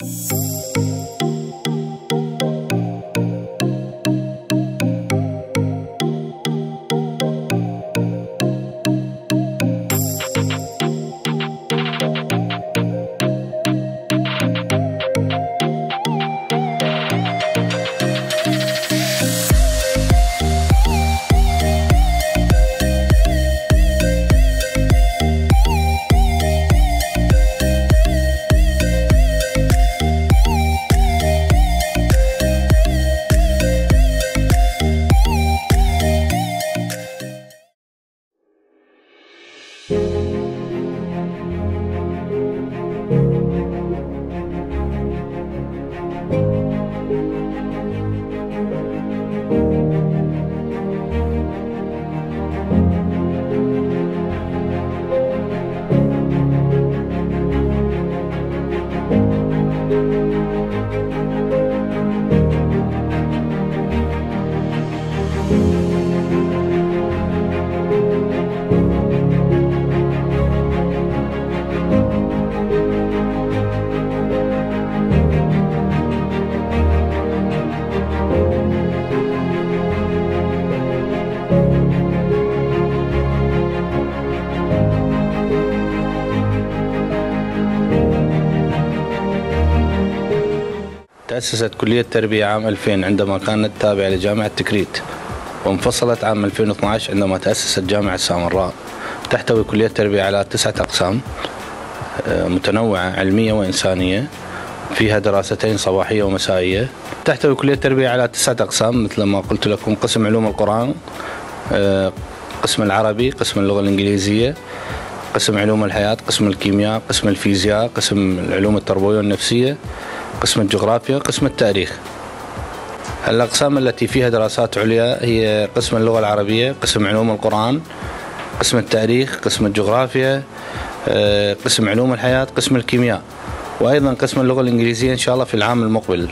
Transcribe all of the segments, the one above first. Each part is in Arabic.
Música تأسست كلية التربية عام 2000 عندما كانت تابعة لجامعة تكريت وانفصلت عام 2012 عندما تأسست جامعة سامراء. تحتوي كلية التربية على تسعة أقسام آه، متنوعة علمية وإنسانية فيها دراستين صباحية ومسائية. تحتوي كلية التربية على تسعة أقسام مثل ما قلت لكم قسم علوم القرآن آه، قسم العربي قسم اللغة الإنجليزية قسم علوم الحياة قسم الكيمياء قسم الفيزياء قسم العلوم التربوية والنفسية قسم الجغرافيا قسم التاريخ. الأقسام التي فيها دراسات عليا هي قسم اللغة العربية قسم علوم القرآن قسم التاريخ قسم الجغرافيا آه، قسم علوم الحياة قسم الكيمياء. وأيضا قسم اللغة الإنجليزية إن شاء الله في العام المقبل.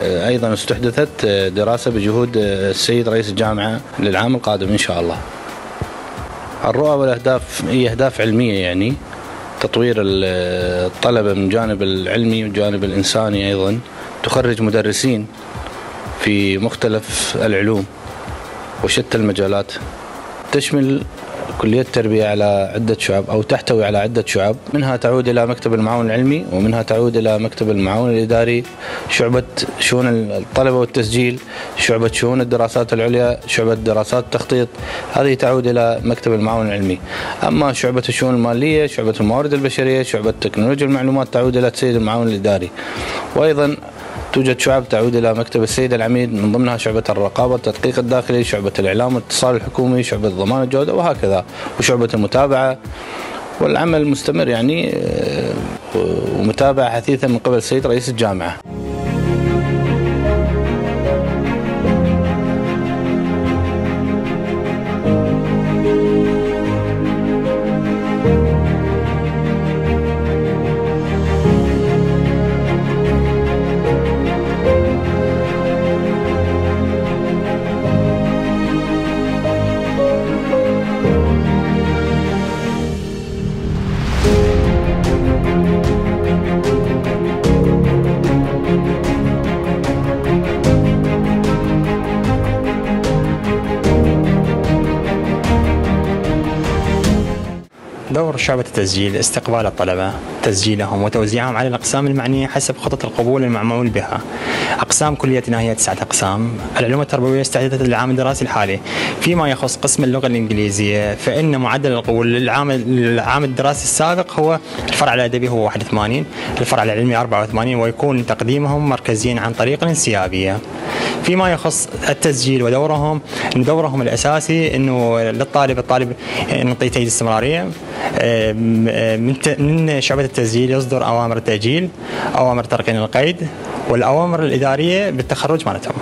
آه، أيضا استحدثت آه، دراسة بجهود السيد رئيس الجامعة للعام القادم إن شاء الله. الرؤى والأهداف هي أهداف علمية يعني تطوير الطلبة من الجانب العلمي والجانب الإنساني أيضا تخرج مدرسين في مختلف العلوم وشتى المجالات تشمل كلية التربية على عدة شعب أو تحتوي على عدة شعب منها تعود إلى مكتب المعاون العلمي ومنها تعود إلى مكتب المعاون الإداري شعبة شؤون الطلبة والتسجيل شعبة شؤون الدراسات العليا شعبة دراسات التخطيط هذه تعود إلى مكتب المعاون العلمي. أما شعبة الشؤون المالية شعبة الموارد البشرية شعبة تكنولوجيا المعلومات تعود إلى السيد المعاون الإداري. وأيضا توجد شعب تعود إلى مكتب السيد العميد من ضمنها شعبة الرقابة التدقيق الداخلي شعبة الإعلام والاتصال الحكومي شعبة ضمان الجودة وهكذا. وشعبة المتابعة والعمل مستمر يعني آه، ومتابعة حثيثة من قبل السيد رئيس الجامعة. دور شعبة التسجيل استقبال الطلبة تسجيلهم وتوزيعهم على الأقسام المعنية حسب خطط القبول المعمول بها. أقسام كليتنا هي تسعة أقسام. العلوم التربوية استعدت للعام الدراسي الحالي. فيما يخص قسم اللغة الإنجليزية فإن معدل القبول للعام العام الدراسي السابق هو الفرع الأدبي هو 81 الفرع العلمي 84 ويكون تقديمهم مركزيا عن طريق الانسيابية. فيما يخص التسجيل ودورهم دورهم الأساسي إنه للطالب الطالب نعطيه تأييد استمرارية من شعبة التسجيل يصدر أوامر التأجيل أوامر ترقين القيد والأوامر الإدارية بالتخرج مالتهم.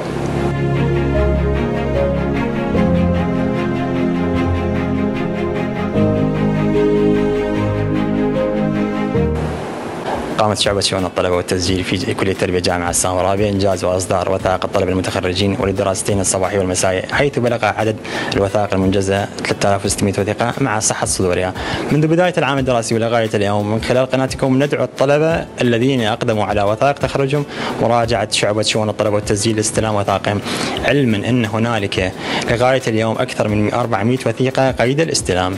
قامت شعبة شؤون الطلبة والتسجيل في كلية التربية جامعة السامراء بإنجاز وإصدار وثائق الطلبة المتخرجين وللدراستين الصباحية والمسائية حيث بلغ عدد الوثائق المنجزة 3600 وثيقة مع صحة صدورها. منذ بداية العام الدراسي ولغاية اليوم من خلال قناتكم ندعو الطلبة الذين أقدموا على وثائق تخرجهم مراجعة شعبة شؤون الطلبة والتسجيل لاستلام وثائقهم علما أن هنالك لغاية اليوم أكثر من 400 وثيقة قيد الاستلام.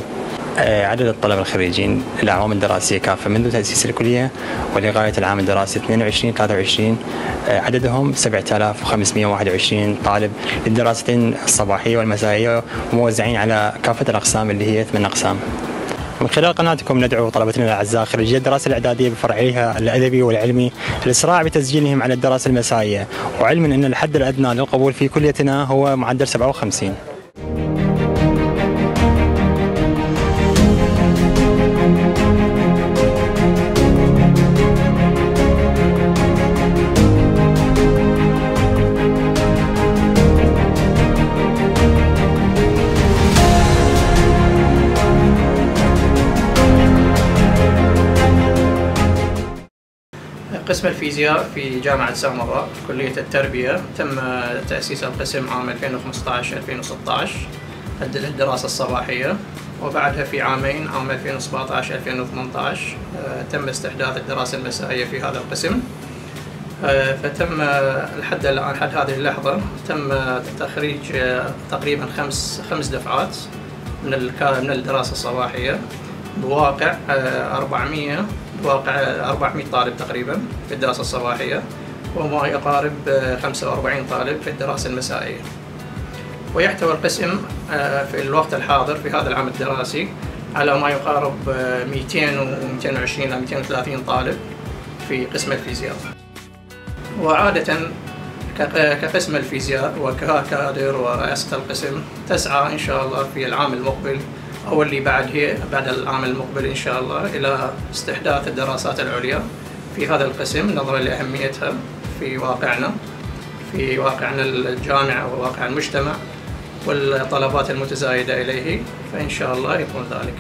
عدد الطلبة الخريجين الأعوام الدراسية كافة منذ تأسيس الكلية ولغاية العام الدراسي 22 23 آه، عددهم 7521 طالب للدراستين الصباحية والمسائية وموزعين على كافة الأقسام اللي هي ثمان أقسام. من خلال قناتكم ندعو طلبتنا الأعزاء خريجي الدراسة الإعدادية بفرعيها الأدبي والعلمي الاسراع بتسجيلهم على الدراسة المسائية وعلما أن الحد الأدنى للقبول في كليتنا هو معدل 57 قسم الفيزياء في جامعة سامراء كلية التربية تم تأسيس القسم عام 2015-2016 الدراسة الصباحية وبعدها في عامين عام 2017-2018 تم استحداث الدراسة المسائية في هذا القسم. آه، فتم لحد الآن لحد هذه اللحظة تم تخريج آه، تقريبا خمس خمس دفعات من من الدراسة الصباحية. بواقع 400 آه، بواقع 400 طالب تقريبا في الدراسة الصباحية وما يقارب 45 طالب في الدراسة المسائية. ويحتوي القسم في الوقت الحاضر في هذا العام الدراسي على ما يقارب 200 و 220 إلى 230 طالب في قسم الفيزياء. وعادة كقسم الفيزياء وككادر ورئاسة القسم تسعى إن شاء الله في العام المقبل أو اللي بعد هي بعد العام المقبل إن شاء الله إلى استحداث الدراسات العليا في هذا القسم نظرا لأهميتها في واقعنا في واقعنا الجامعة وواقع المجتمع والطلبات المتزايدة إليه فإن شاء الله يكون ذلك.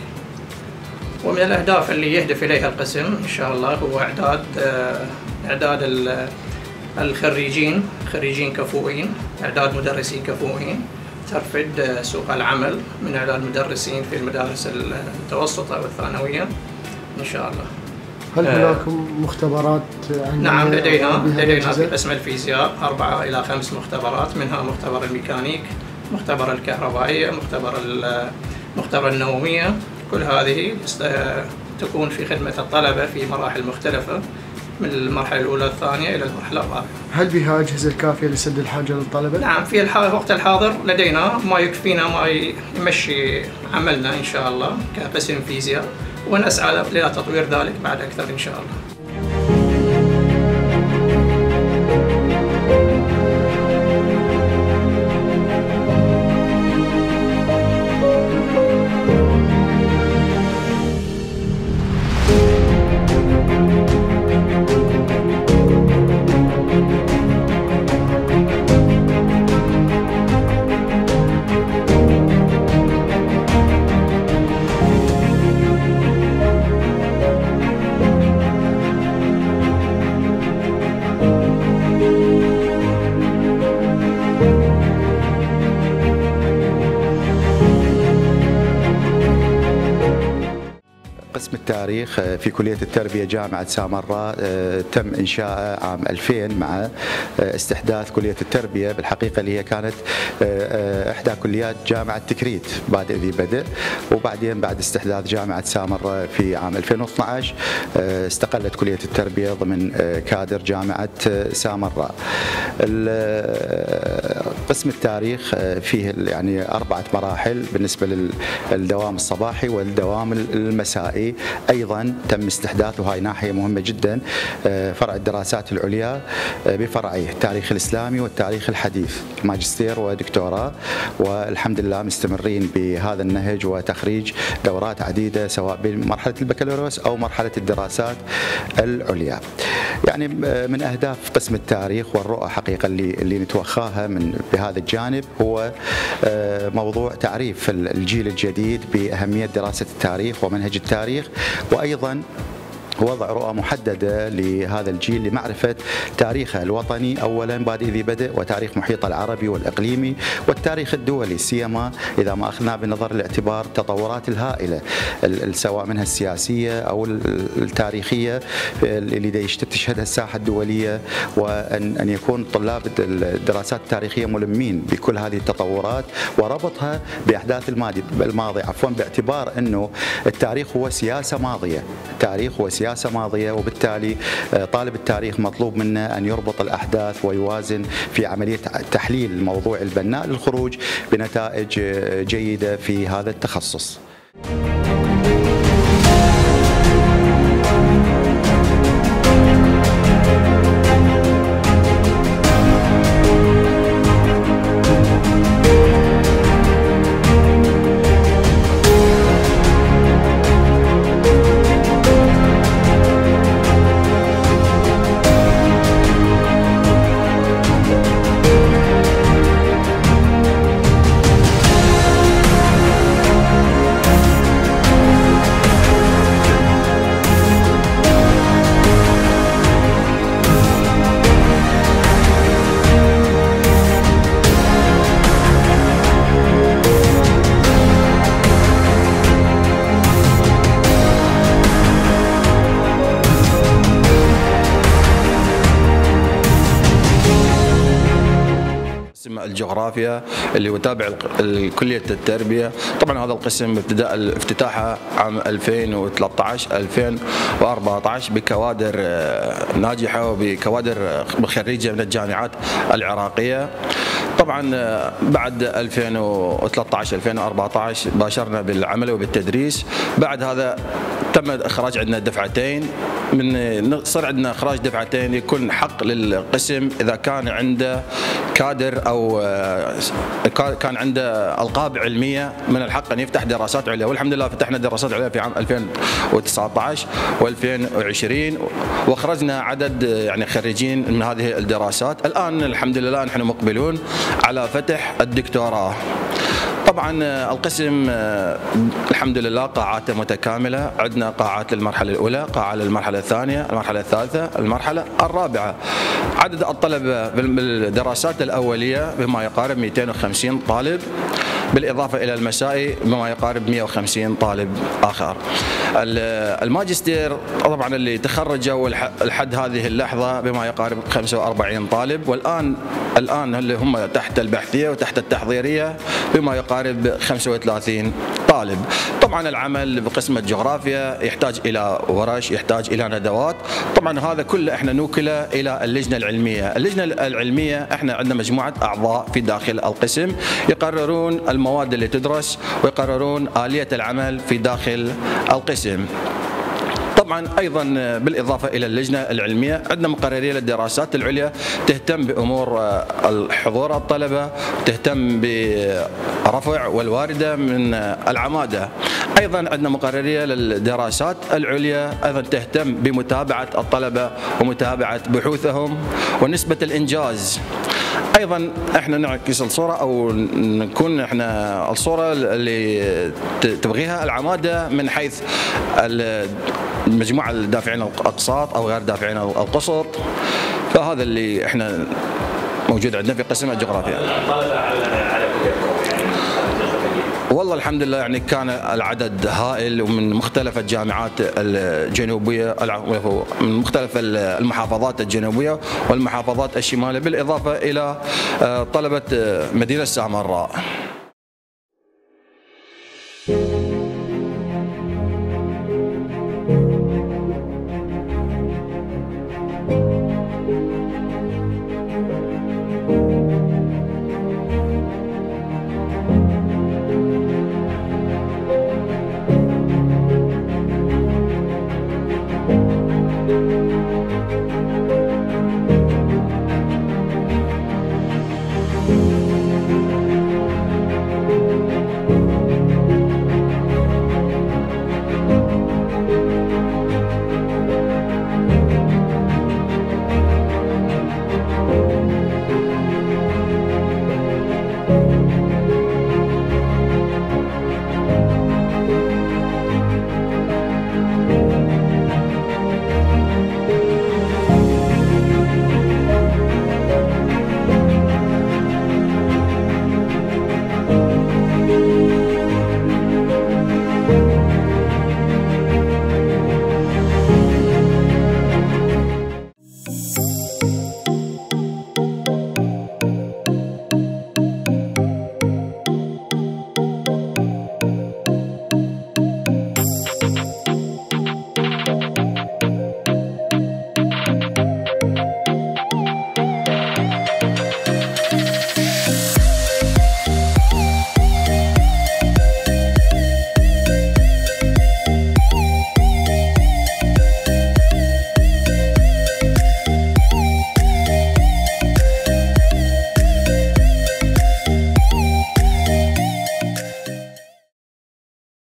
ومن الأهداف اللي يهدف إليها القسم إن شاء الله هو إعداد إعداد الخريجين خريجين كفؤين إعداد مدرسين كفؤين. ترفد سوق العمل من إعداد مدرسين في المدارس المتوسطة والثانوية. إن شاء الله. هل هناك مختبرات نعم لدينا لدينا في قسم الفيزياء. أربعة إلى خمس مختبرات منها مختبر الميكانيك مختبر الكهربائية مختبر مختبر النووية كل هذه تكون في خدمة الطلبة في مراحل مختلفة. من المرحلة الأولى الثانية إلى المرحلة الرابعة. هل بها أجهزة كافية لسد الحاجة للطلبة؟ نعم في الوقت الحاضر لدينا ما يكفينا ما يمشي عملنا إن شاء الله كقسم فيزياء ونسعى إلى تطوير ذلك بعد أكثر إن شاء الله. التاريخ آه، في كلية التربية جامعة سامراء آه، تم إنشاءه عام 2000 مع آه، استحداث كلية التربية. بالحقيقة اللي هي كانت إحدى كليات جامعة تكريت بادئ ذي بدء وبعدين بعد استحداث جامعة سامراء في عام 2012 استقلت كلية التربية ضمن كادر جامعة سامراء. قسم التاريخ فيه يعني أربعة مراحل بالنسبة للدوام الصباحي والدوام المسائي. أيضا تم استحداث وهي ناحية مهمة جدا آه، فرع الدراسات العليا آه، بفرعيه التاريخ الإسلامي والتاريخ الحديث. ماجستير ودكتوراه. والحمد لله مستمرين بهذا النهج وتخريج دورات عديدة سواء بمرحلة البكالوريوس أو مرحلة الدراسات العليا. يعني آه، من أهداف قسم التاريخ والرؤى حقيقة اللي اللي نتوخاها من بهذا الجانب هو موضوع تعريف الجيل الجديد بأهمية دراسة التاريخ ومنهج التاريخ وأيضا وضع رؤى محددة لهذا الجيل لمعرفة تاريخه الوطني أولا بادئ ذي بدء وتاريخ محيط العربي والإقليمي والتاريخ الدولي سيما إذا ما أخذنا بنظر الاعتبار التطورات الهائلة سواء منها السياسية أو التاريخية اللي تشهدها الساحة الدولية وأن أن يكون طلاب الدراسات التاريخية ملمين بكل هذه التطورات وربطها بأحداث الماضي الماضي عفوا باعتبار أنه التاريخ هو سياسة ماضية التاريخ هو سياسة ماضية وبالتالي آه، طالب التاريخ مطلوب منه أن يربط الأحداث ويوازن في عملية تحليل الموضوع البناء للخروج بنتائج آه، جيدة في هذا التخصص. الجغرافيا اللي هو تابع كليه التربية. طبعا هذا القسم ابتداء افتتاحه عام 2013 2014 بكوادر آه، ناجحة وبكوادر خريجه من الجامعات العراقية. طبعا آه، بعد 2013 2014 باشرنا بالعمل وبالتدريس. بعد هذا تم إخراج عندنا دفعتين. من صار عندنا إخراج دفعتين يكون حق للقسم إذا كان عنده كادر أو آه، كان عنده ألقاب علمية من الحق أن يفتح دراسات عليا. والحمد لله فتحنا دراسات عليا في عام 2019 و2020 وأخرجنا عدد يعني خريجين من هذه الدراسات. الآن الحمد لله نحن مقبلون على فتح الدكتوراه. طبعا آه، القسم آه، الحمد لله قاعاته متكاملة. عندنا قاعات للمرحلة الأولى قاعة للمرحلة الثانية المرحلة الثالثة المرحلة الرابعة. عدد الطلبة بالدراسات الأولية بما يقارب 250 طالب. بالإضافة إلى المسائي بما يقارب 150 طالب آخر. الماجستير طبعا اللي تخرجوا لحد هذه اللحظة بما يقارب 45 طالب. والآن الآن اللي هم تحت البحثية وتحت التحضيرية بما يقارب 35 طالب. طبعا العمل بقسم الجغرافيا يحتاج إلى ورش يحتاج إلى ندوات. طبعا هذا كله إحنا نوكله إلى اللجنة العلمية. اللجنة العلمية إحنا عندنا مجموعة أعضاء في داخل القسم يقررون المواد اللي تدرس ويقررون آلية العمل في داخل القسم. طبعا أيضا بالإضافة إلى اللجنة العلمية عندنا مقرريه للدراسات العليا تهتم بأمور حضور الطلبة تهتم برفع والواردة من العمادة. أيضا عندنا مقرريه للدراسات العليا أيضا تهتم بمتابعة الطلبة ومتابعة بحوثهم ونسبة الإنجاز. أيضا إحنا نعكس الصورة أو نكون إحنا الصورة اللي تبغيها العمادة من حيث المجموعة الدافعين الأقساط أو غير دافعين القسط فهذا اللي إحنا موجود عندنا في قسم الجغرافيا. والله الحمد لله يعني كان العدد هائل ومن مختلف الجامعات الجنوبية من مختلف المحافظات الجنوبية والمحافظات الشمالية بالإضافة إلى آه، طلبة مدينة سامراء.